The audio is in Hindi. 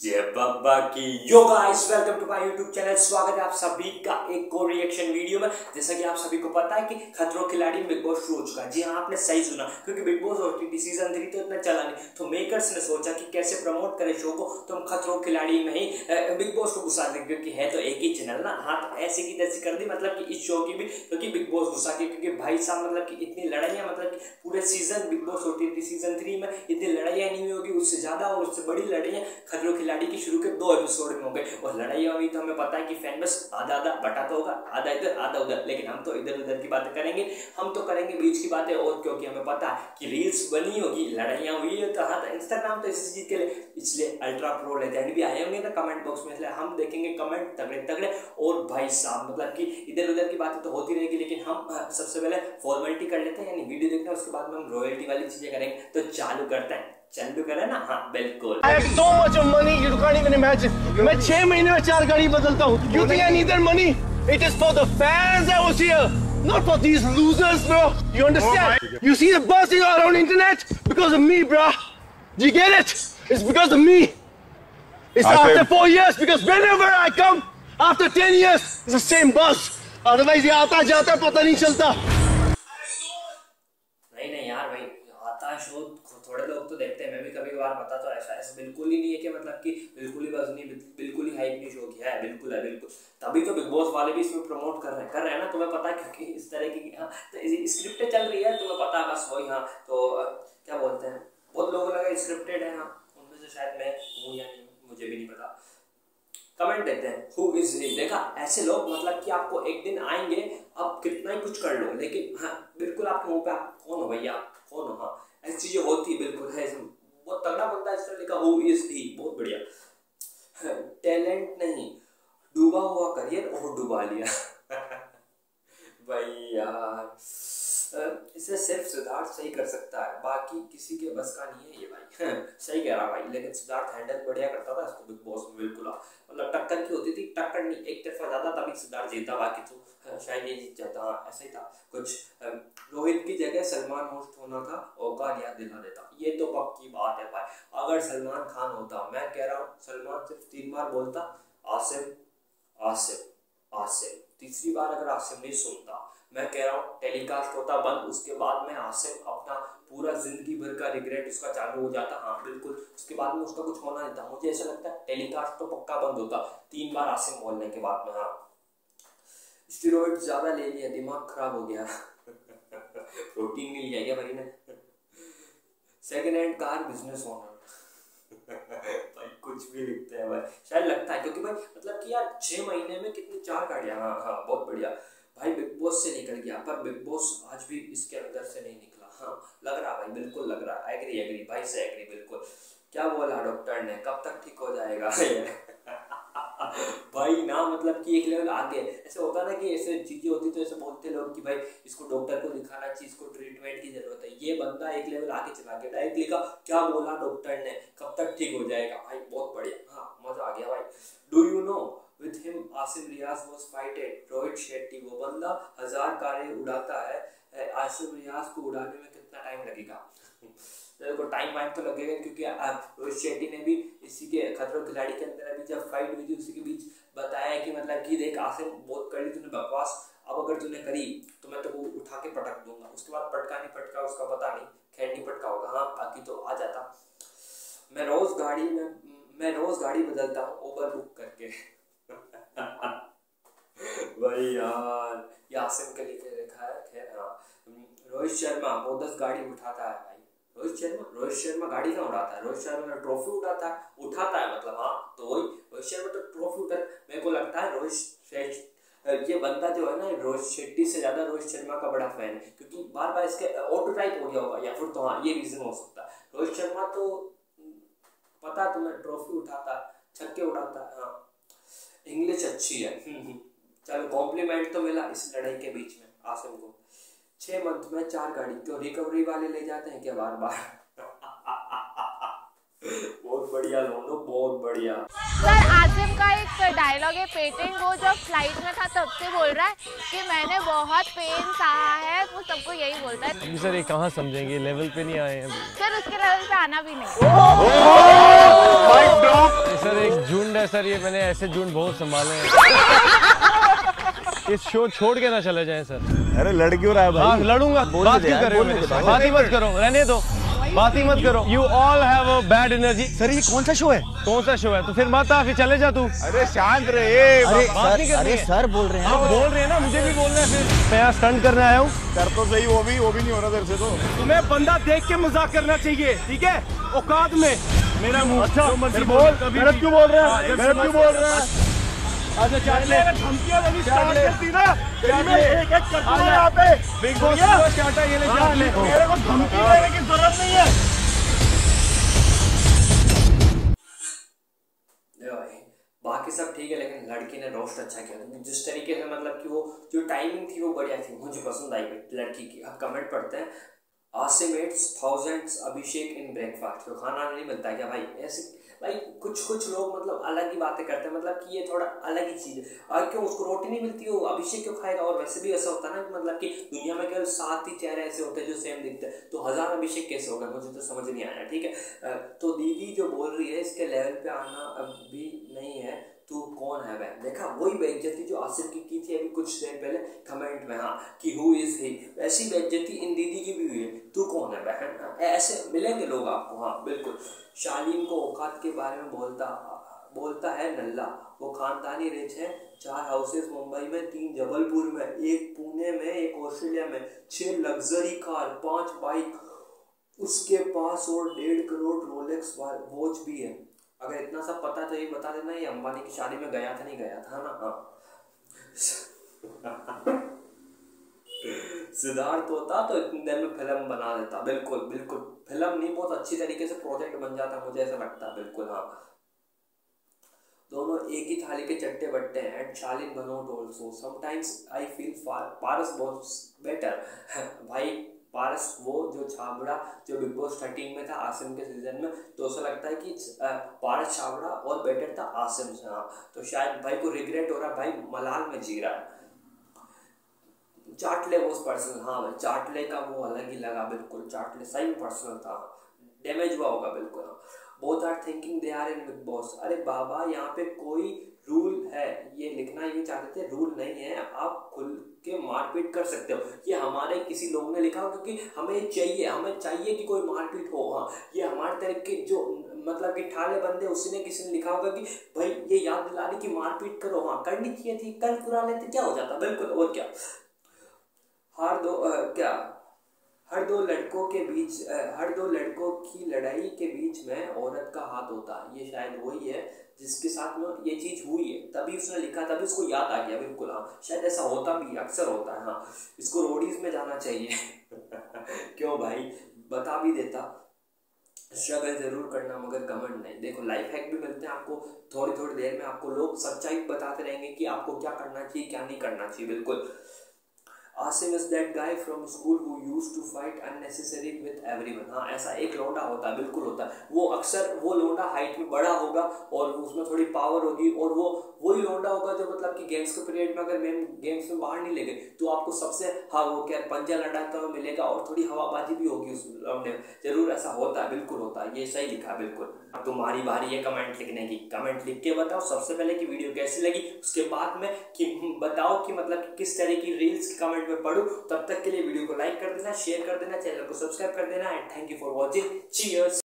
जय बाबा की। Yo guys welcome to my YouTube channel स्वागत है आप सभी का एक और रिएक्शन वीडियो में। जैसा कि आप सभी को पता है कि खतरों खिलाड़ी बिग बॉस शुरू हो चुका है। जी हाँ आपने सही सुना, क्योंकि बिग बॉस और सीज़न थ्री तो इतना चला नहीं। तो मेकर्स ने सोचा कि कैसे प्रमोट करें शो को तो हम खतरों खिलाड़ी में ही बिग बॉस को घुसा दें क्योंकि है तो एक ही चैनल ना। हाँ तो ऐसे की तैसी कर दी मतलब कि इस शो की भी, क्योंकि बिग बॉस घुसा के क्योंकि भाई साहब मतलब कि इतनी लड़ाइयाँ मतलब कि पूरे सीज़न बिग बॉस होती थी सीज़न थ्री में इतनी लड़ाइयाँ नहीं हुई होगी, उससे ज़्यादा और उससे बड़ी लड़ाइयाँ खतरों की शुरू के दो एपिसोड में हो गए। और लड़ाई हुई तो हमें पता है कि फ़ैन बस आधा आधा बटा तो होगा, आधा इधर, आधा उधर। लेकिन हम तो इधर उधर की बातें करेंगे। हम तो करेंगे बीच की बातें और, क्योंकि हमें पता है कि रील्स बनी होगी, लड़ाइयाँ हुई है तो हाँ इंस्टाग्राम तो इसी चीज़ के लिए, इसलिए अल्ट्रा प्रो लेजेंड भी आए होंगे ना कमेंट बॉक्स में, इसलिए हम देखेंगे कमेंट तगड़े तगड़े। और भाई साहब मतलब कि इधर उधर की बातें तो होती रहेगी, लेकिन हम सबसे पहले फॉर्मेलिटी कर लेते हैं, यानी वीडियो देखते हैं उसके बाद में हम रॉयल्टी वाली चीज़ें करेंगे। तो चालू करते हैं। चंदू करे ना हाँ बिल्कुल I have so much of money you can't even imagine. मैं छह महीने में चार गाड़ी बदलता हूँ. You think I need their money? It is for the fans that was here, not for these losers, bro. You understand? You see the buzzing around internet because of me, bro. Do you get it? It's because of me. It's I after think- four years because whenever I come, after ten years, it's the same buzz. Otherwise ये आता जाता पता नहीं चलता. नहीं नहीं यार भाई आता है शो थोड़े लोग तो देखते हैं, मैं भी कभी कभार पता तो ऐसा ऐसा बिल्कुल ही नहीं है कि मतलब कि बिल्कुल ही नहीं बिल्कुल ही हाइप नहीं शो किया है, बिल्कुल है, बिल्कुल। तभी तो बिग बॉस वाले भी इसमें प्रमोट कर रहे हैं, कर रहे हैं ना, तुम्हें पता है, क्योंकि इस तरह की हाँ तो स्क्रिप्टें चल रही है, तुम्हें पता है, बस वही हाँ तो क्या बोलते हैं, बहुत लोगों लगा स्क्रिप्टेड है हाँ उनमें से शायद मैं हूँ या नहीं, मुझे भी नहीं पता। कमेंट देते हैं हु इज़ ही देखा, ऐसे लोग मतलब कि आपको एक दिन आएँगे, आप कितना ही कुछ कर लो, लेकिन हाँ बिल्कुल आपके मुँह पे आप, कौन हो भैया? हो हाँ ऐसी चीज़ें होती, बिल्कुल है बहुत तगड़ा बंदा तरह लिखा हु इज़ ही बहुत बढ़िया। टैलेंट नहीं, डूबा हुआ करियर और डुबा लिया। भाई यार। इसे सिर्फ़ सिद्धार्थ सही कर सकता है। बाकी किसी के बस का नहीं है ये भाई। सही कह रहा भाई लेकिन सिद्धार्थ हैंडल बढ़िया करता था इसको बिग बॉस में बिल्कुल। मतलब टक्कर की होती थी टक्कर नहीं एक तरफा ज़्यादा तभी सिद्धार्थ जीता बाकी तो हाँ, शायद ये जीत जाता हाँ ऐसा ही था। कुछ रोहित की जगह सलमान होस्ट होना था औकात याद दिला देता। ये तो पक्की बात है भाई। अगर सलमान खान होता मैं कह रहा हूँ सलमान सिर्फ़ तीन बार बोलता आसिफ आसिफ आसिफ तीसरी बार अगर आसिफ नहीं सुनता मैं कह रहा हूँ टेलीकास्ट होता बंद, उसके बाद में आसिफ अपना पूरा ज़िंदगी भर का रिग्रेट उसका चालू हो जाता। हाँ बिल्कुल। उसके बाद में उसका कुछ होना नहीं था। मुझे ऐसा लगता है टेलीकास्ट तो पक्का बंद होता। तीन बार आसिफ बोलने के बाद में हाँ। स्टीरोइड ज़्यादा ले लिया, दिमाग खराब हो गया। प्रोटीन मिल क्या भाई ने? Second hand car business owner भाई, कुछ भी लिखते हैं भाई। शायद लगता है, क्योंकि भाई मतलब कि यार, छह महीने में कितनी चार गाड़ियाँ हाँ हाँ बहुत बढ़िया। बॉस से निकल गया, पर बिग बॉस आज भी इसके अंदर से नहीं निकला। हाँ लग रहा भाई, बिल्कुल लग रहा। एग्री एग्री भाई से एग्री बिल्कुल। क्या बोला डॉक्टर ने? कब तक ठीक हो जाएगा? भाई ना मतलब कि एक लेवल आगे। ऐसे होता ना कि ऐसे चीज़ें होती तो ऐसे बोलते लोग कि भाई, इसको डॉक्टर को दिखाना चाहिए, इसको ट्रीटमेंट की ज़रूरत है। ये बंदा एक लेवल आगे चला गया। डायरेक्ट लिखा, क्या बोला डॉक्टर ने? कब तक ठीक हो जाएगा? भाई, बहुत बढ़िया। हाँ मज़ा आ गया भाई। Do you know with him Asif Riaz was fighted. Rohit Shetty वो बंदा। हज़ार कारें उड़ाता है। ए, आसिफ रियाज को उड़ाने में कितना टाइम लगेगा? देखो टाइम वाइम तो लगेगा क्योंकि रोहित शेट्टी ने भी इसी के खतरों खिलाड़ी के अंदर अभी जब फाइट हुई थी उसी के बीच बताया कि मतलब कि देख आसिफ बहुत करी तूने बकवास। अब अगर तूने करी तो मैं तो उठा के पटक दूँगा। उसके बाद पटका नहीं पटका उसका पता नहीं खैर नहीं पटका होगा। हाँ बाकी तो आ जाता। मैं रोज गाड़ी में मैं रोज गाड़ी बदलता हूँ ओवर बुक करके। भाई यार ये आसिम के लिए लिखा है खैर हाँ रोहित शर्मा वो दस गाड़ी उठाता है भाई। रोहित शर्मा? रोहित शर्मा गाड़ी कहाँ उड़ाता है? रोहित शर्मा ट्रॉफी उठाता है उठाता है मतलब हाँ तो वही रोहित शर्मा तो ट्रॉफी उठा मेरे को लगता है रोहित ये बंदा जो है ना रोहित शेट्टी से ज़्यादा रोहित शर्मा का बड़ा फ़ैन है क्योंकि बार बार इसके ऑटो टाइप हो गया होगा या फिर तो हाँ ये रीजन हो सकता है। रोहित शर्मा तो पता तुम्हें ट्रॉफी उठाता छक्के उड़ाता है। हाँ इंग्लिश अच्छी है। हम्म, हम्म। चलो कॉम्प्लीमेंट तो मिला इस लड़ाई के बीच में आसिम को। छह मंथ में चार गाड़ी क्यों रिकवरी वाले ले जाते हैं क्या बार बार बहुत बढ़िया लोनो बहुत बढ़िया। सर आसिम का एक डायलॉग है पेटेंट वो जब फ़्लाइट में था तब से बोल रहा है कि मैंने बहुत पेन सहा है वो सबको यही बोलता है। सर ये कहाँ समझेंगे? लेवल पे नहीं आए हैं सर उसके लेवल पे आना भी नहीं। सर है सर ये मैंने ऐसे झुंड बहुत संभाले हैं। इस शो छोड़ के ना चले जाए सर। अरे लड़ क्यों रहा है हाँ भाई लड़ूँगा बात क्यों कर रहे हो मेरे दे, बात ही मत करो रहने दो। बात ही मत करो। You all have a bad energy sir ये कौन सा शो है? कौन सा शो है? तो फिर मत आ फिर चले जा तू। अरे शांत रहे। बात अरे नहीं सर अरे सर बोल रहे आप हैं बोल रहे हैं ना मुझे भी बोलना है फिर। मैं यहाँ स्टंट करने आया हूँ। कर तो सही वो भी वो भी नहीं हो रहा तेरे से तो। तुम्हें बंदा देख के मज़ाक करना चाहिए ठीक है? औकात में। मेरा मुँह अच्छा जो मर्ज़ी फिर बोल। क्यों बोल रहा हाँ, है क्यों तो- बोल रहा है? अच्छा चाट धमकियाँ देनी स्टार्ट ले। करती ना। मैं एक एक कर दूँगा यहाँ पे। बिग बॉस भैया, चाटा ये ले चाट ले मेरे को धमकी देने की ज़रूरत नहीं है। बाकी सब ठीक है लेकिन लड़की ने रोस्ट अच्छा किया। तो जिस तरीके से मतलब कि वो जो टाइमिंग थी वो बढ़िया थी मुझे पसंद आई लड़की की। अब कमेंट पढ़ते हैं। Asim eats thousands Abhishek in breakfast तो खाना नहीं मिलता क्या भाई? ऐसे भाई, कुछ कुछ लोग मतलब अलग ही बातें करते हैं मतलब कि ये थोड़ा अलग ही चीज़ है। और क्यों उसको रोटी नहीं मिलती? हो अभिषेक क्यों खाएगा? और वैसे भी ऐसा होता है ना मतलब कि दुनिया में केवल सात ही चेहरे ऐसे होते हैं जो सेम दिखते हैं तो हज़ार अभिषेक कैसे होगा? मुझे तो समझ नहीं आया, ठीक है? तो दीदी जो बोल रही है, इसके लेवल पर आना अभी नहीं है। तू कौन है वह देखा, वही बेइज्जती जो आसिफ की की थी अभी कुछ देर पहले कमेंट में हाँ कि हु इज़ ही वैसी बेइज्जती इन दीदी की भी हुई है। तू कौन है बहन? ऐसे मिलेंगे लोग आपको हाँ बिल्कुल। शालीन को औकात के बारे में बोलता बोलता है नल्ला। वो खानदानी रिच है, चार हाउसेस मुंबई में, तीन जबलपुर में, एक पुणे में, एक ऑस्ट्रेलिया में, छह लग्जरी कार पाँच बाइक उसके पास और डेढ़ करोड़ रोलेक्स वॉच भी है। अगर इतना सब पता तो ये बता देना, ये अंबानी की शादी में गया था, नहीं गया था ना? हाँ। सिद्धार्थ होता तो इतनी देर में फ़िल्म बना देता, बिल्कुल बिल्कुल। फ़िल्म नहीं, बहुत अच्छी तरीके से प्रोजेक्ट बन जाता, मुझे ऐसा लगता है, बिल्कुल हाँ। दोनों एक ही थाली के चट्टे बट्टे हैं and Shalin Bhanot also sometimes I feel Paras बहुत बेटर भाई पारस वो जो छाबड़ा जो बिग बॉस थर्टीन में था आसिम के सीज़न में तो उसे लगता है कि पारस छाबड़ा और बेटर था आसिम से हाँ। तो शायद भाई को रिग्रेट हो रहा भाई मलाल में जी रहा है। चाटले वो पर्सनल हाँ भाई, चाटले का वो अलग ही लगा, बिल्कुल, चाटले सही पर्सनल था डैमेज हुआ होगा, बिल्कुल हाँ। Both are thinking they are in Bigg Boss. अरे बाबा, यहाँ पे कोई रूल है ये लिखना ये चाहते थे रूल नहीं है आप खुल के मारपीट कर सकते हो। ये हमारे किसी लोग ने लिखा क्योंकि हमें चाहिए हमें चाहिए कि कोई मारपीट हो हाँ। ये हमारे तरह के जो मतलब कि ठाले बंदे उसी ने किसी ने लिखा होगा कि भाई ये याद दिला रही कि मारपीट करो हाँ करनी चाहिए थी कल कुरा लेते क्या हो जाता? बिल्कुल और क्या? हार दो अ, क्या? हर दो लड़कों के बीच हर दो लड़कों की लड़ाई के बीच में औरत का हाथ होता है। ये शायद वही है जिसके साथ में ये चीज़ हुई है। तभी उसने लिखा, तभी उसको याद आ गया, बिल्कुल हाँ। शायद ऐसा होता भी अक्सर होता है हाँ। इसको रोडीज में जाना चाहिए। क्यों भाई? बता भी देता। स्ट्रगल ज़रूर करना, मगर कमेंट नहीं। देखो, लाइफ हैक भी मिलते हैं आपको। थोड़ी थोड़ी देर में आपको लोग सच्चाई बताते रहेंगे कि आपको क्या करना चाहिए, क्या नहीं करना चाहिए, बिल्कुल। Asim is that guy from school who used to fight unnecessary with everyone हाँ ऐसा एक लौंडा होता है बिल्कुल होता। है वो अक्सर वो लौंडा हाइट में बड़ा होगा और उसमें थोड़ी पावर होगी और वो वही लौंडा होगा जो मतलब कि गेम्स के पीरियड में अगर मैम गेम्स में बाहर नहीं ले गए तो आपको सबसे हाँ वो क्या पंजा लड़ाता हुआ मिलेगा और थोड़ी हवाबाजी भी होगी उस लौंडे में। ज़रूर ऐसा होता है बिल्कुल होता। है ये सही लिखा, बिल्कुल। अब तुम्हारी बारी है कमेंट लिखने की। कमेंट लिख के बताओ सबसे पहले कि वीडियो कैसी लगी, उसके बाद में कि बताओ कि मतलब कि किस तरह की रील्स कमेंट में पढ़ू, तब तक के लिए वीडियो को लाइक कर देना शेयर कर देना चैनल को सब्सक्राइब कर देना and thank you for watching cheers